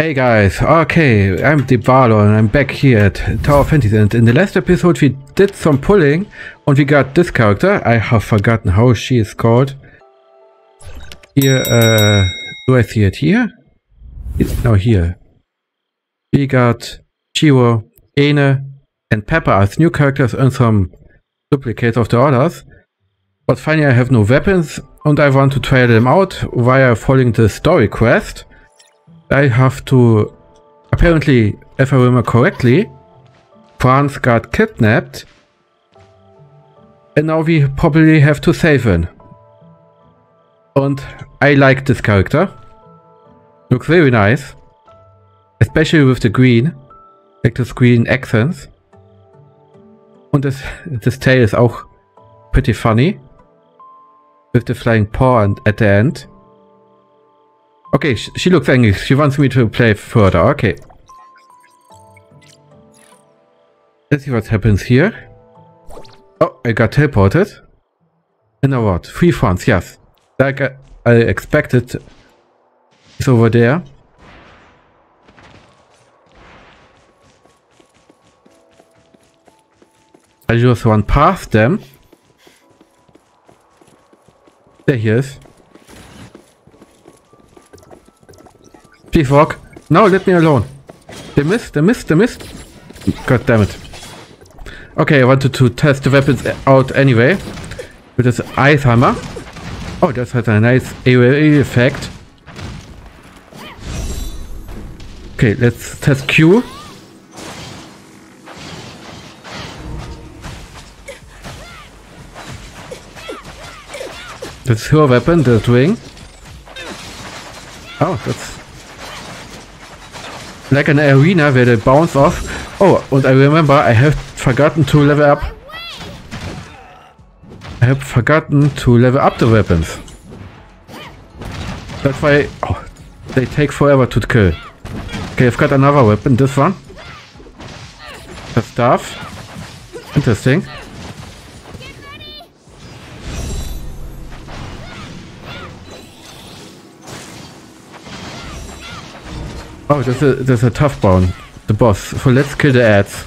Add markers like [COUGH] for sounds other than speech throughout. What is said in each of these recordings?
Hey guys, okay, I'm D. Valor and I'm back here at Tower of Fantasy and in the last episode we did some pulling and we got this character, I have forgotten how she is called. Here, uh, do I see it here? It's now here. We got Shiro, Ene and Pepper as new characters and some duplicates of the others. But finally I have no weapons and I want to try them out via following the story quest. I have to, apparently, if I remember correctly, Franz got kidnapped. And now we probably have to save him. And I like this character. Looks very nice. Especially with the green. Like this green accents. Und this, this tail is auch pretty funny. With the flying paw and at the end. Okay, she looks angry. She wants me to play further. Okay. Let's see what happens here. Oh, I got teleported. And now what? Three fronts, yes. Like I, I expected. It's over there. I just run past them. There he is. Walk. No, let me alone. They missed, they missed, they missed. God damn it. Okay, I wanted to test the weapons out anyway. With this ice hammer. Oh, that has a nice AoE effect. Okay, let's test Q. That's her weapon, the ring. Oh, that's like an arena where they bounce off. Oh, and I remember I have forgotten to level up. I have forgotten to level up the weapons. That's why oh, they take forever to kill. Okay, I've got another weapon, this one. The staff. Interesting. Oh, there's a, there's a tough bone. The boss. So let's kill the ads.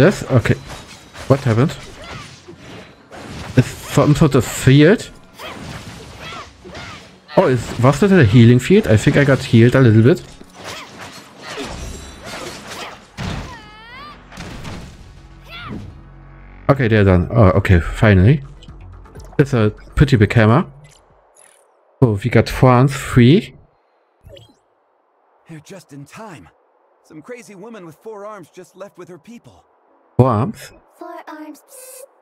This? Okay. What happened? It's some sort of field. Oh, is was that a healing field? I think I got healed a little bit. Okay, they're done. Oh, okay, finally. It's a pretty big hammer. So we got Franz free. They're just in time. Some crazy woman with four arms just left with her people. Four arms. Forearms.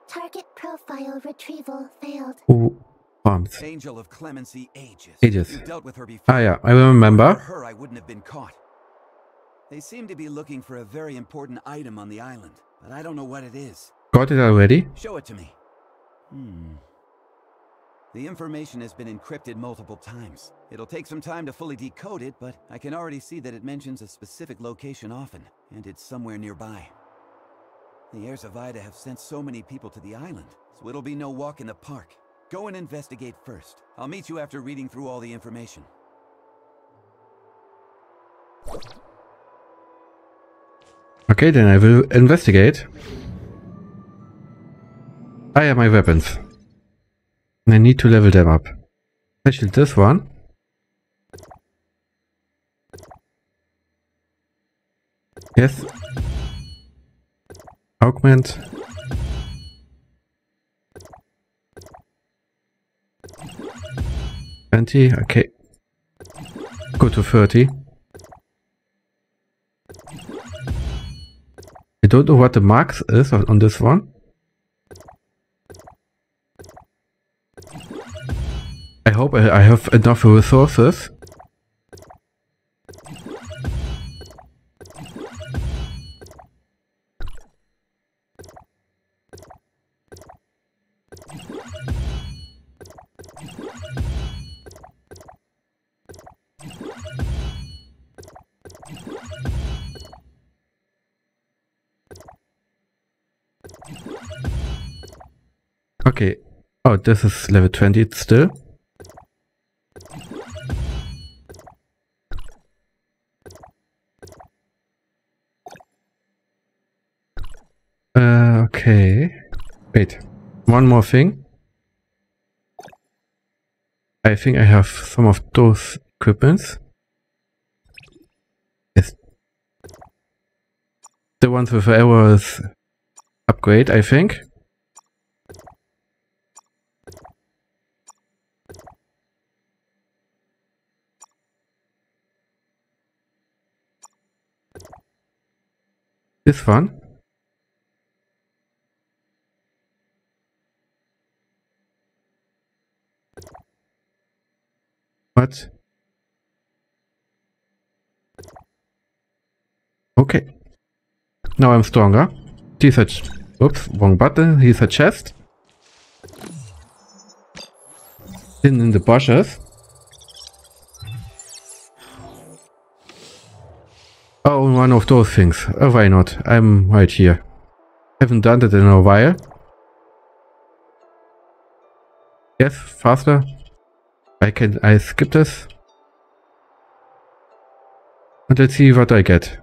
Target profile retrieval failed. Oh, arms. Angel of Clemency Aegis. Aegis. You dealt with her before. Ah, yeah, I remember. Her, I wouldn't have been caught. They seem to be looking for a very important item on the island, but I don't know what it is. Got it already? Show it to me. Hmm. The information has been encrypted multiple times. It'll take some time to fully decode it, but I can already see that it mentions a specific location often, and it's somewhere nearby. The heirs of Aida have sent so many people to the island, so it'll be no walk in the park. Go and investigate first. I'll meet you after reading through all the information. Okay, then I will investigate. I have my weapons. I need to level them up. Especially this one. Yes. Augment. Twenty, okay. Go to thirty. I don't know what the max is on, this one. I hope I have enough resources. Okay. Oh, this is level 20 still. Uh, okay. Wait. One more thing. I think I have some of those equipments. The ones with arrows upgrade, I think. This one. What? Okay. Now I'm stronger. He's a... Oops, wrong button. He's a chest. In the bushes. Oh, one of those things. Oh, why not? I'm right here. Haven't done it in a while. Yes, faster. I can I skip this. And let's see what I get.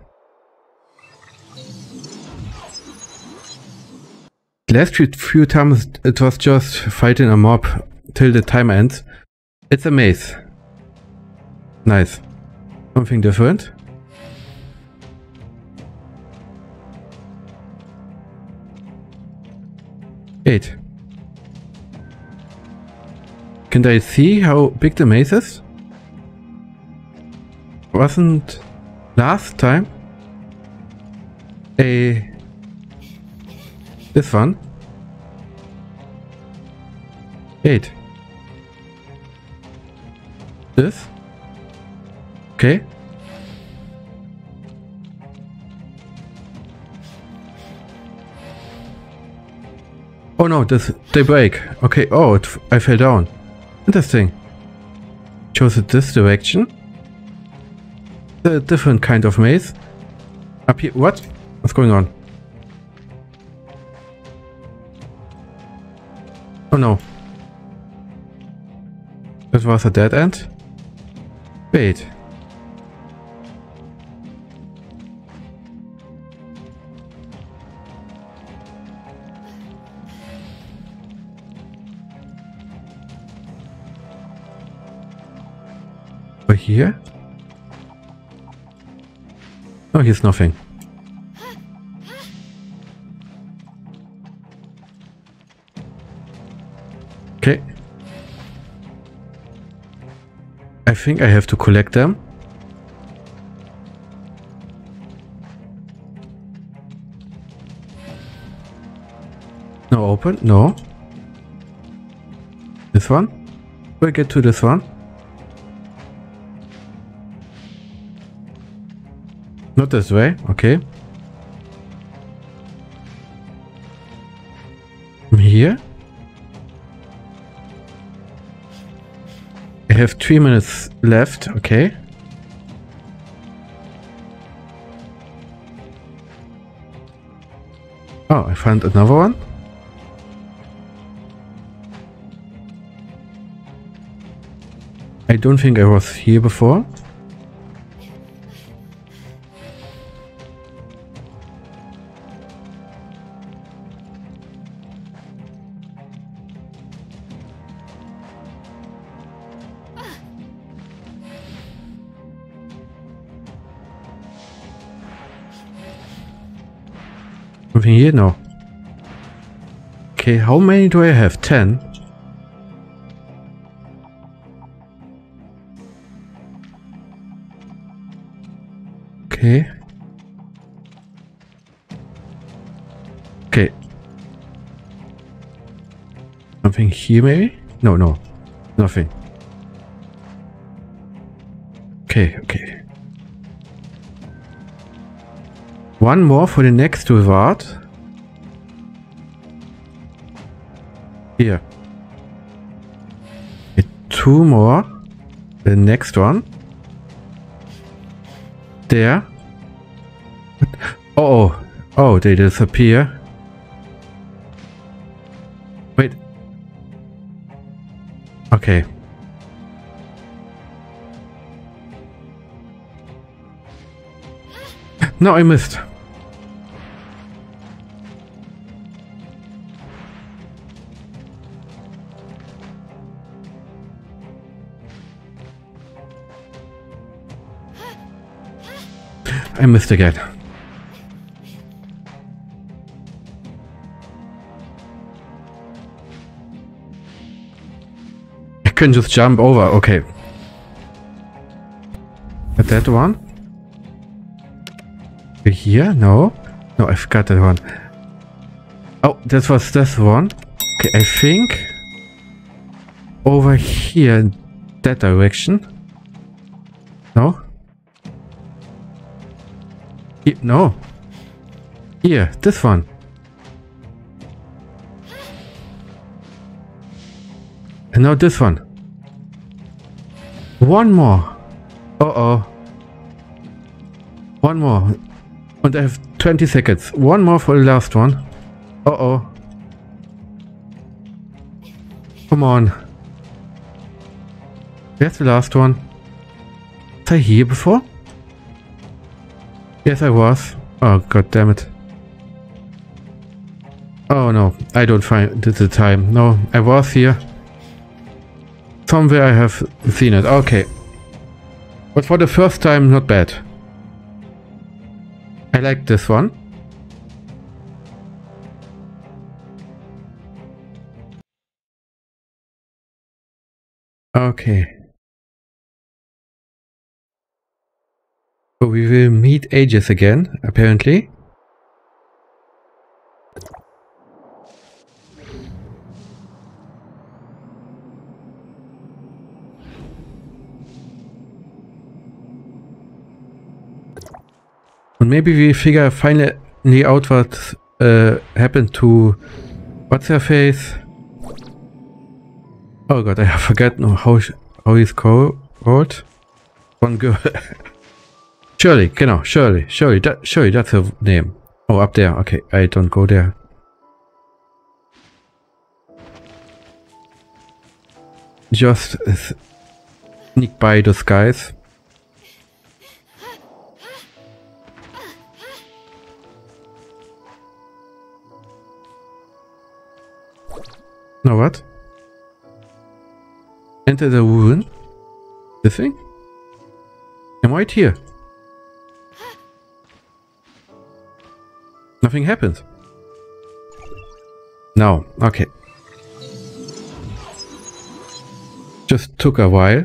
Last few times it was just fighting a mob till the time ends. It's a maze. Nice. Something different. Eight. Can I see how big the maze is? Wasn't last time a this one? Eight. This? Okay. Oh no, this they break. Okay. Oh, it, I fell down. Interesting. Chose it this direction. A different kind of maze. Up here. What? What's going on? Oh no. That was a dead end? Wait. Over here? Oh, here's nothing. Okay. I think I have to collect them. No open? No. This one? We'll get to this one. Not this way, okay. Here? I have three minutes left, okay. Oh, I found another one. I don't think I was here before. Something here? No. Okay, how many do I have? Ten? Okay. Okay. Something here maybe? No, no. Nothing. Okay, okay. One more for the next reward. Here. Two more. The next one. There. Oh, oh, oh, they disappear. Wait, Okay. No, I missed. I missed again. I can just jump over, okay. At that one? Here? No? No, I forgot that one. Oh, that was this one. Okay, I think over here in that direction. No? No. Here, this one. And now this one. One more. Uh-oh. One more. And I have 20 seconds. One more for the last one. Uh-oh. Come on. Where's the last one? Was I here before? Yes, I was. Oh, god damn it. Oh no, I don't find the time. No, I was here. Somewhere I have seen it. Okay. But for the first time, not bad. I like this one. Okay. So we will meet Aegis again, apparently. And maybe we figure finally out what uh, happened to what's her face. Oh god, I [LAUGHS] have forgotten how how he's called. One girl. [LAUGHS] Shirley, genau, Shirley, Shirley, that, Shirley, that's her name. Oh, up there. Okay, I don't go there. Just uh, sneak by those guys. Now what? Enter the ruin? The thing? I'm right here. Nothing happened. No, okay. Just took a while.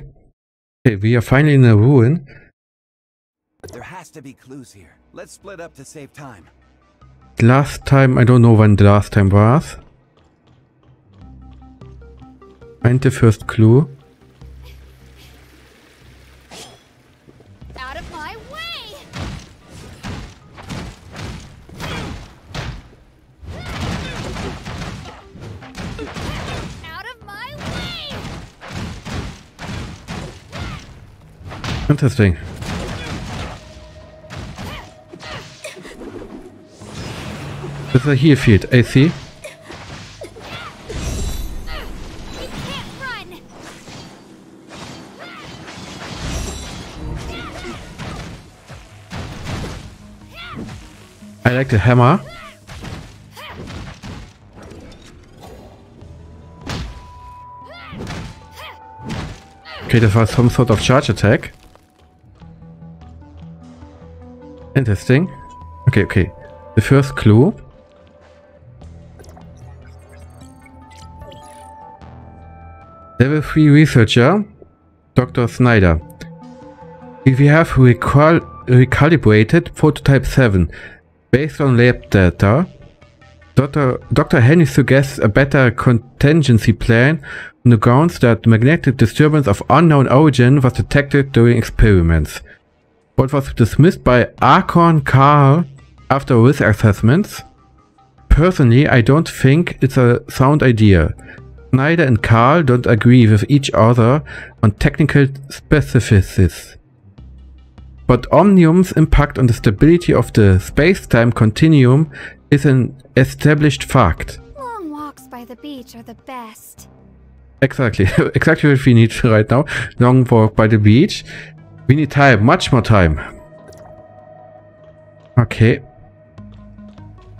Okay, we are finally in a ruin. There has to be clues here. Let's split up to save time. Last time, I don't know when the last time was. Find the first clue. Interesting. This is a heal field, I see. You can't run! I like the hammer. Okay, that was some sort of charge attack. Interesting. Okay, okay. The first clue. Level 3 researcher, Dr. Snyder. If we have recal recalibrated prototype 7 based on lab data, Dr. Dr. Henry suggests a better contingency plan on the grounds that magnetic disturbance of unknown origin was detected during experiments, but was dismissed by Archon Carl after risk assessments. Personally, I don't think it's a sound idea. Snyder and Carl don't agree with each other on technical specificities. But Omnium's impact on the stability of the space-time continuum is an established fact. Long walks by the beach are the best. Exactly. [LAUGHS] exactly what we need right now. Long walk by the beach. We need time. Much more time. Okay.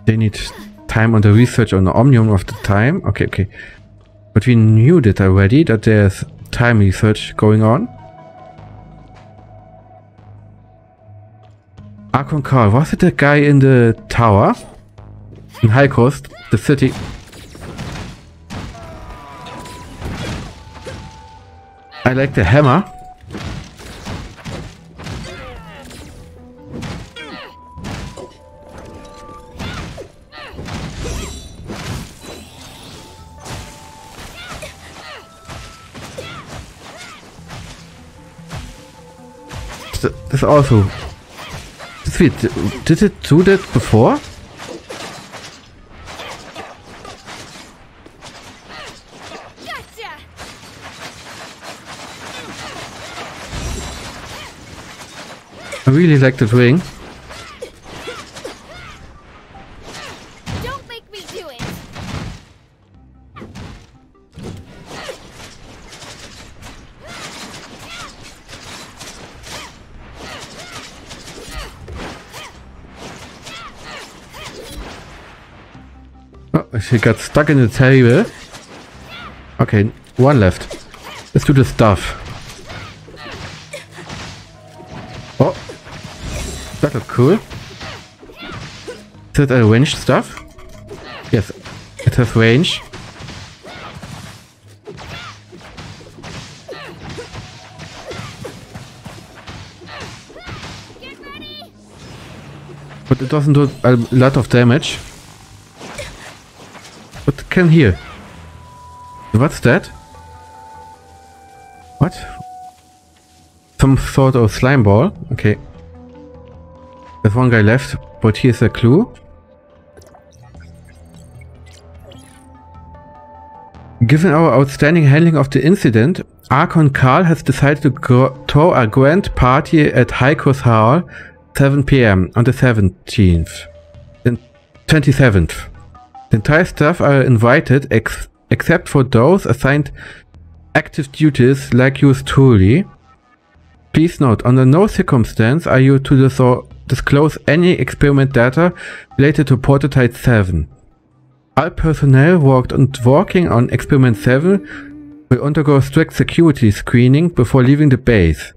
They need time on the research on the Omnium of the time. Okay, okay. But we knew that already, that there's time research going on. Archon Carl, was it the guy in the tower? In Hykros, the city. I like the hammer. Also... We, did it do that before? I really like the ring. She got stuck in the table. Okay, one left. Let's do the stuff. Oh, that looked cool. Is it a ranged stuff? Yes, it has range. But it doesn't do a lot of damage. Can hear. What's that? What? Some sort of slime ball. Okay. There's one guy left, but here's a clue. Given our outstanding handling of the incident, Archon Karl has decided to throw a grand party at Hykros Hall 7 pm on the 17th. 27th. The entire staff are invited ex- except for those assigned active duties like yours truly. Please note, under no circumstance are you to dis- disclose any experiment data related to Prototype 7. All personnel worked working on Experiment 7 will undergo strict security screening before leaving the base.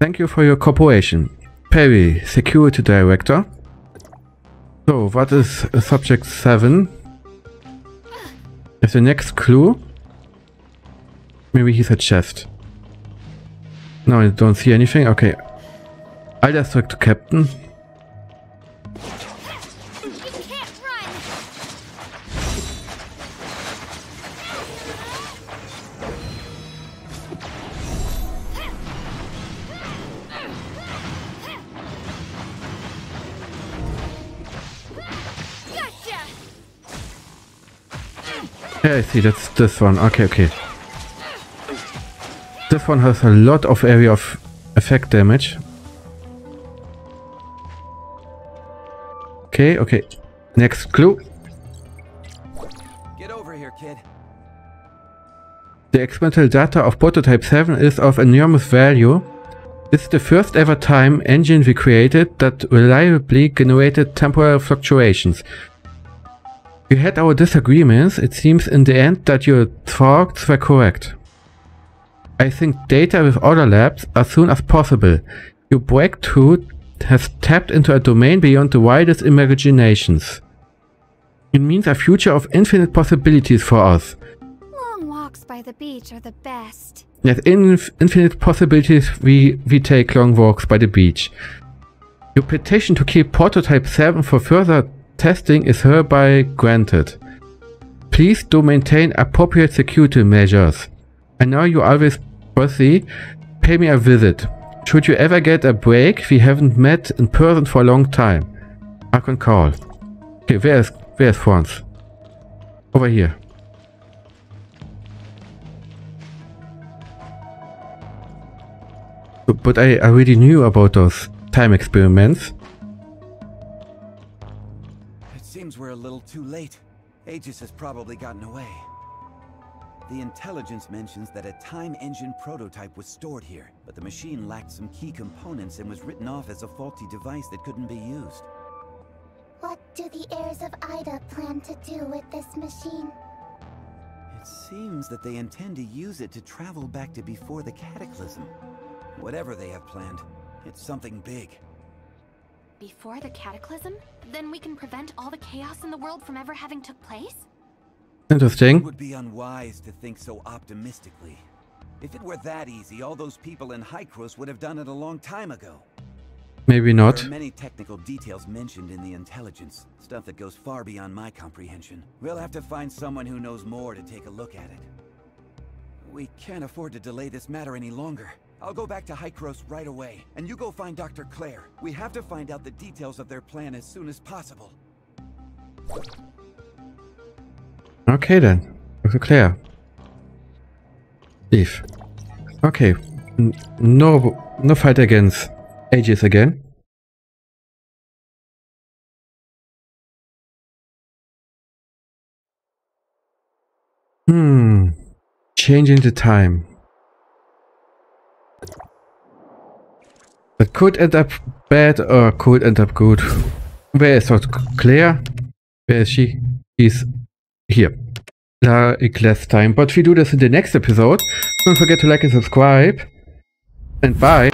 Thank you for your cooperation. Perry, Security Director. So, what is Subject 7? Is the next clue? Maybe he's a chest. No, I don't see anything. Okay. I'll destruct to Captain. Yeah, I see. That's this one. Okay, okay. This one has a lot of area of effect damage. Okay, okay. Next clue. Get over here, kid. The experimental data of Prototype 7 is of enormous value. This is the first ever time engine we created that reliably generated temporal fluctuations. We had our disagreements, it seems in the end that your thoughts were correct. I think data with other labs as soon as possible. Your breakthrough has tapped into a domain beyond the wildest imaginations. It means a future of infinite possibilities for us. Long walks by the beach are the best. Yes, in infinite possibilities we, we take long walks by the beach. Your petition to keep Prototype 7 for further testing is hereby granted. Please do maintain appropriate security measures. I know you're always busy. Pay me a visit. Should you ever get a break, we haven't met in person for a long time. I can call. Okay, where's where's Franz? Over here. But- But I already knew about those time experiments. Little too late. Aegis has probably gotten away. The intelligence mentions that a time engine prototype was stored here, but the machine lacked some key components and was written off as a faulty device that couldn't be used. What do the heirs of Aida plan to do with this machine? It seems that they intend to use it to travel back to before the Cataclysm. Whatever they have planned, it's something big. Before the cataclysm? Then we can prevent all the chaos in the world from ever having took place? It Interesting. would be unwise to think so optimistically. If it were that easy, all those people in Hykros would have done it a long time ago. Maybe There not. are many technical details mentioned in the intelligence, stuff that goes far beyond my comprehension. We'll have to find someone who knows more to take a look at it. We can't afford to delay this matter any longer. I'll go back to Hykros right away, and you go find Dr. Claire. We have to find out the details of their plan as soon as possible. Okay then. Dr. Claire. Leave. Okay. N no, no fight against Aegis again. Hmm. Changing the time. Could end up bad or could end up good. Where is Dr. Claire? Where is she? She's here. La Eclipse time. But we do this in the next episode. Don't forget to like and subscribe. And bye.